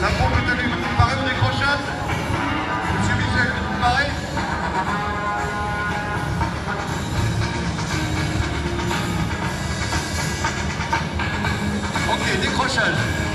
La pompe tenue. Vous parez au décrochage Monsieur Michel, parez Ok, décrochage.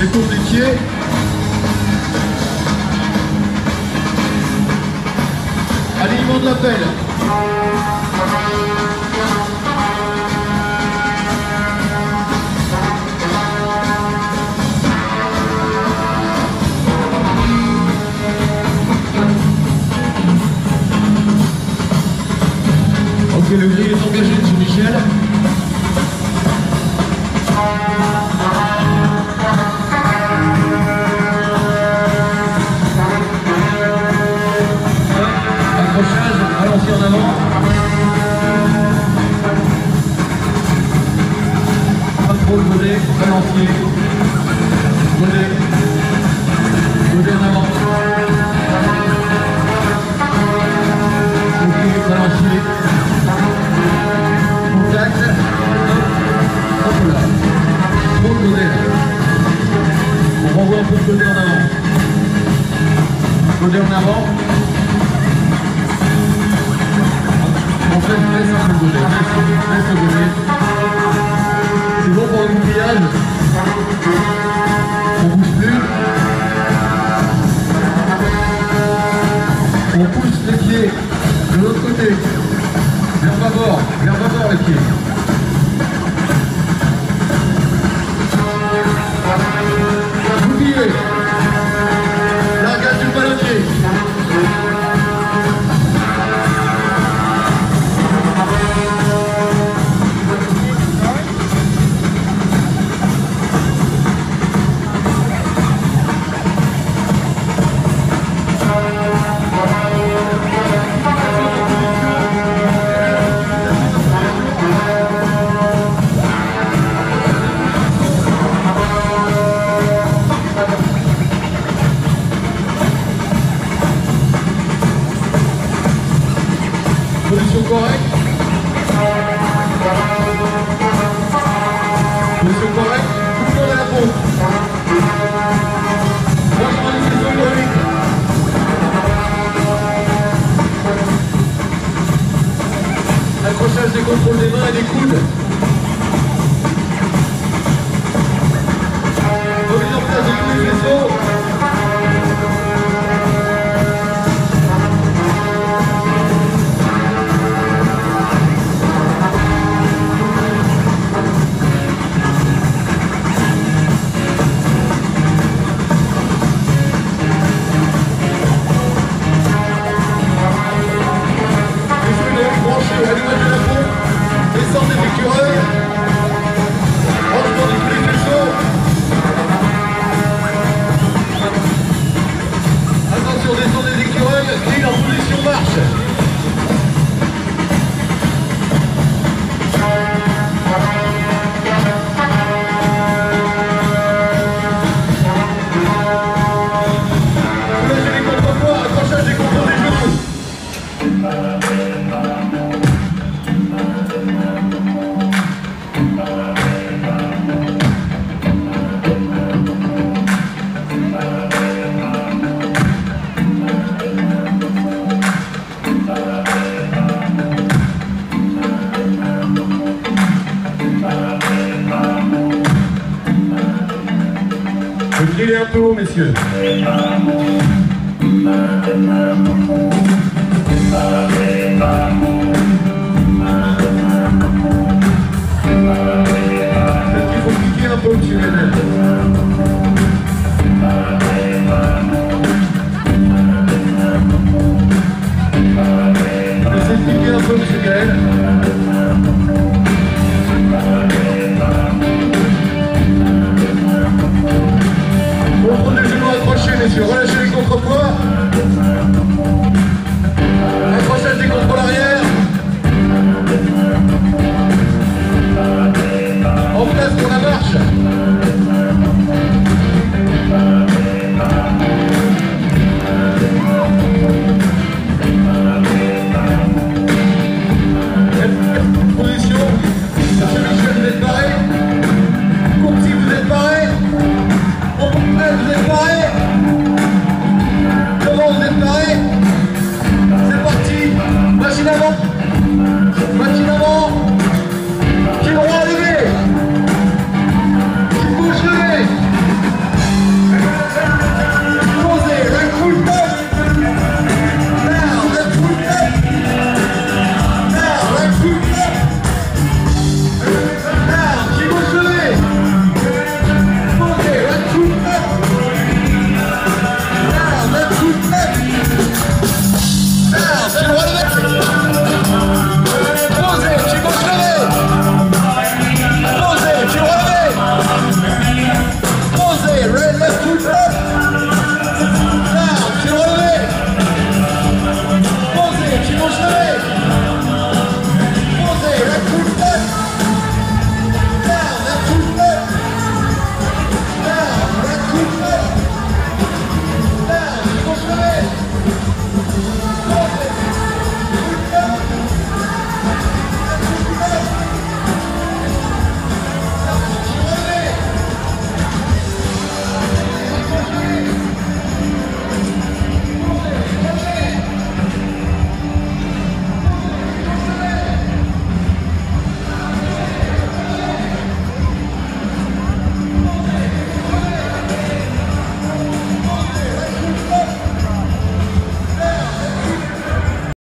C'est compliqué. Alignement de l'appel. Ok, le grill est engagé Michel. Ralenti en avant. Pas trop le godet, ralenti. Godet. Pour. On bouge plus. On pousse les pieds de l'autre côté. Vers bâbord, vers bâbord les pieds. Position correcte. Position correcte. Tout le monde à la pompe. Moi, je prends une position correcte. Accrochage des contrôles des mains et des coudes. Remise en place de tous les. Grillez un peu messieurs.